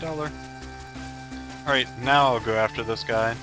dollar. Alright, now I'll go after this guy.